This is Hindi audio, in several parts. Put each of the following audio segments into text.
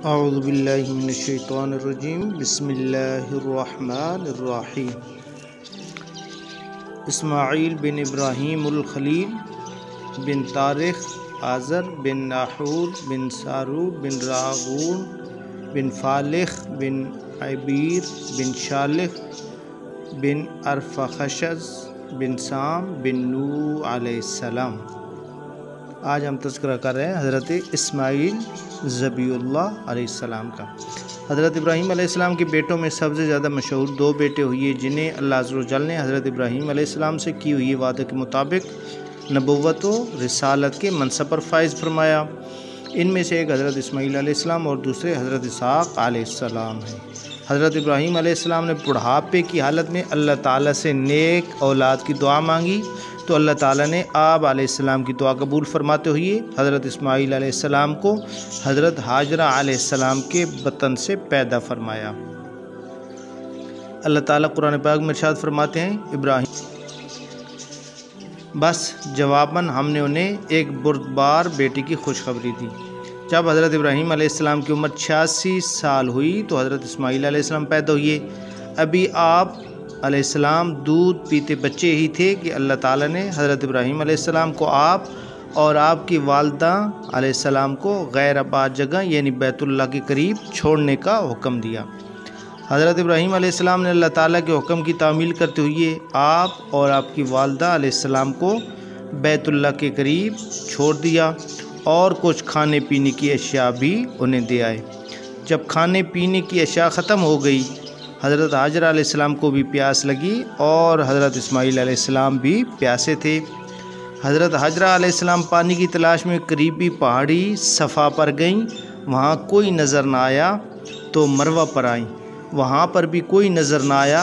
अज़बिल्लिनशैतरजीम बसमीम इसमाईल बिन इब्राहीम बिन तारिक आज़र बिन नाहूर बिन सारू बिन रागून बिन फ़ालिख बिन अबीर बिन शालिख बिन अरफ़खशज़ बिन साम बिन नू आसमाम आज हम तस्करा कर रहे हैं हज़रत इस्माईल ज़बील्लाम का। हज़रत इब्राहीम के बेटों में सबसे ज़्यादा मशहूर दो बेटे हुए जिन्हें अल्लाह जल ने हज़रत इब्राहीम से की हुई वादे के मुताबिक नबूवत व रसालत के मनसब पर फायज़ फरमाया। इनमें से एक हज़रत इसमाईल और दूसरे हज़रत इसहाक़ अलैहिस्सलाम हैं। हज़रत इब्राहीम ने बुढ़ापे की हालत में अल्लाह ताला से नेक औलाद की दुआ मांगी। तो अल्लाह ताला ने आब आसमाम की दुआ कबूल फरमाते हुए हज़रत इस्माईल आसमाम को हज़रत हाजरा आसमाम के बतन से पैदा फरमाया। अल्लाह ताला कुरान पाक में इरशाद फरमाते हैं, इब्राहिम। बस जवाबन हमने उन्हें एक बुरदबार बेटी की खुशखबरी दी। जब हज़रत इब्राहिम आसमाम की उम्र छियासी साल हुई तो हज़रत इस्माईल आसमाम पैदा हुए। अभी आप अलैहिस्सलाम दूध पीते बच्चे ही थे कि अल्लाह ताला ने हज़रत इब्राहीम अलैहिस्सलाम को आप और आपकी वालदा अलैहिस्सलाम को गैर आबाद जगह, यानी बैतुल्ला के करीब छोड़ने का हुक्म दिया। हज़रत इब्राहीम अलैहिस्सलाम ने अल्लाह ताला के हुक्म की तामील करते हुए आप और आपकी वालदा अलैहिस्सलाम को बैतुल्ला के करीब छोड़ दिया और कुछ खाने पीने की अशिया भी उन्हें दे आए। जब खाने पीने की अशिया ख़त्म हो गई हज़रत हाजर आसमाम को भी प्यास लगी और हज़रत इस्माईल आसमाम भी प्यासे थे। हज़रत हाजरा आसमाम पानी की तलाश में करीबी पहाड़ी सफ़ा पर गईं। वहाँ कोई नज़र ना आया तो मरवा पर आईं। वहाँ पर भी कोई नज़र ना आया।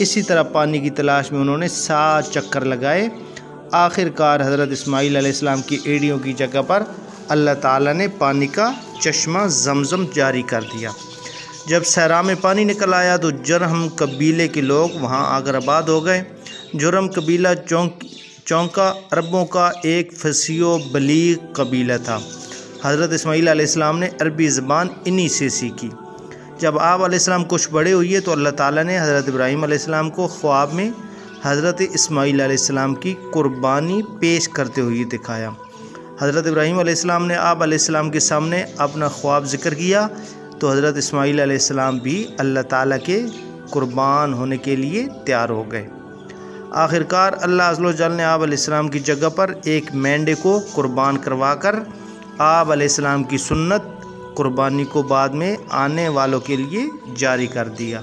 इसी तरह पानी की तलाश में उन्होंने सात चक्कर लगाए। आखिरकार हज़रत इस्माईल की एड़ियों की जगह पर अल्लाह ताला ने पानी का चश्मा जमज़म जारी कर दिया। जब सहरा में पानी निकल आया तो जरहम कबीले के लोग वहाँ आकर आबाद हो गए। जुरम कबीला चौंक, चौंका अरबों का एक फसियो बलीग कबीला था। हज़रत इसमाईल आसमाम ने अरबी ज़बान इन्हीं से सीखी। जब आप आसमाम कुछ बड़े हुए तो अल्लाह ताला ने हज़रत इब्राहीम आसमाम को ख्वाब में हज़रत इसमाईल आसमाम की कुर्बानी पेश करते हुए दिखाया। हज़रत इब्राहीम ने आप के सामने अपना ख्वाब ज़िक्र किया। तो हज़रत इसमाईल आसमाम भी अल्लाह ताला के कुर्बान होने के लिए तैयार हो गए। आखिरकार अल्लाह जल ने आब की जगह पर एक मेंढे को कुर्बान करवा कर आब आसमाम की सुन्नत, कुर्बानी को बाद में आने वालों के लिए जारी कर दिया।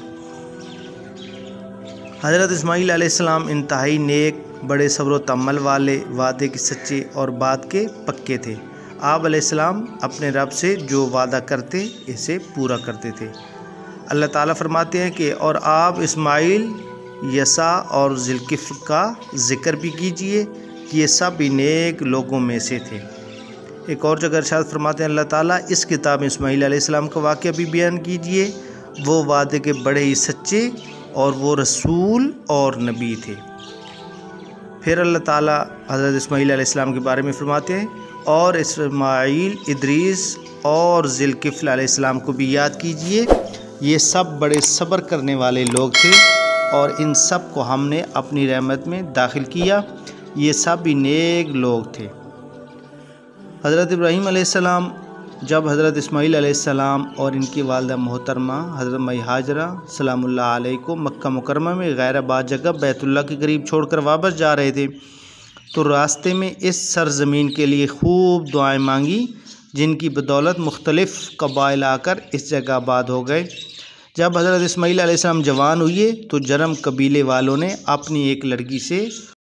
हज़रत इसमाईल आसमाम इंतहाई नेक, बड़े सब्र तमल वाले, वादे के सच्चे और बात के पक्के थे। आप अपने रब से जो वादा करते, इसे पूरा करते थे। अल्लाह ताला फरमाते हैं कि, और आप इस्माइल, यसा और ज़िलकिफ़ का ज़िक्र भी कीजिए कि ये सब भी नेक लोगों में से थे। एक और जगह इरशाद फरमाते हैं, अल्लाह ताला इस किताब में इसमाईल अलैहिस्सलाम का वाक़ भी बयान कीजिए। वो वादे के बड़े ही सच्चे और वो रसूल और नबी थे। फिर अल्लाह ताला हज़रत इसमाईल के बारे में फरमाते हैं और इसमाइल, इदरीस और ज़िलकिफ़ल को भी याद कीजिए। ये सब बड़े सब्र करने वाले लोग थे और इन सबको हमने अपनी रहमत में दाखिल किया। ये सब भी नेक लोग थे। हज़रत इब्राहीम जब हज़रत इसमाईल अलैहिस्सलाम और इनकी वालदा मोहतरमा हज़रत मई हाजरा सलामुल्लाह अलैहि को मक्का मुकरमा में गैर आबाद जगह बैतुल्ला के करीब छोड़कर वापस जा रहे थे तो रास्ते में इस सरज़मीन के लिए खूब दुआएँ मांगी, जिनकी बदौलत मुख्तलिफ़ कबाइल आकर इस जगह आबाद हो गए। जब हज़रत इसमाईल जवान हुए तो जरम कबीले वालों ने अपनी एक लड़की से